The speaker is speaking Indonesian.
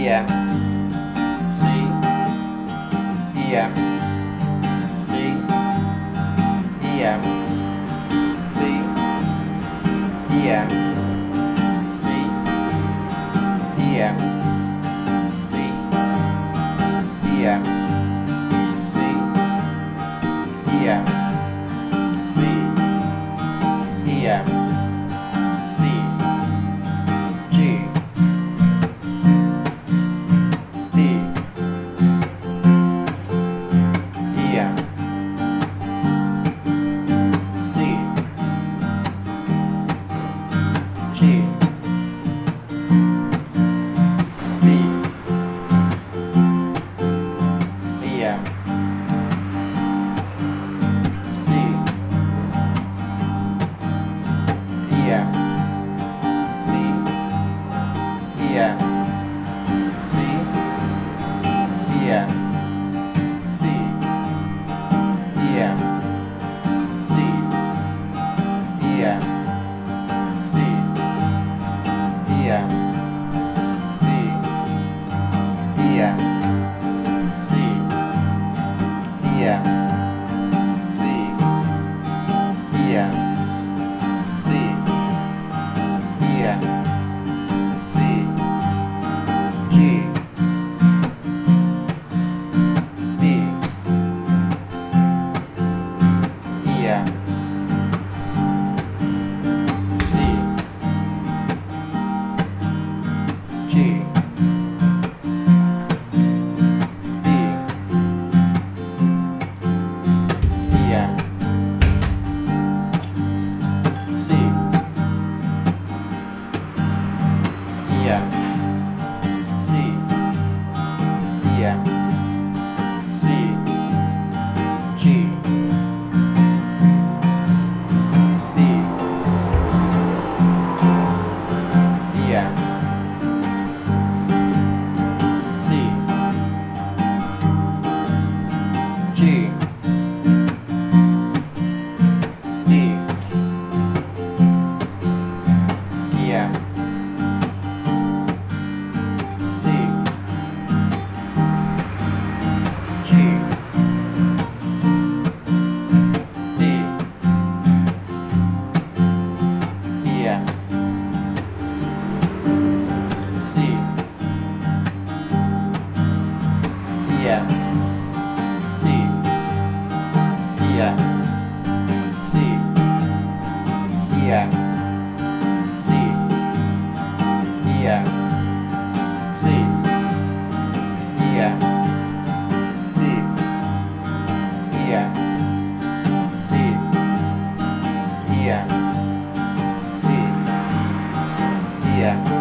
EM C. EM C. EM C. EM C. EM C. EM C. EM C. EM E F C E F C E F C E F C E F C E F G. D E F C. E F iya. Si. Iya. Si. Iya. Si. Iya. Si. Iya. Si. Iya. Si. Iya. Si. Iya.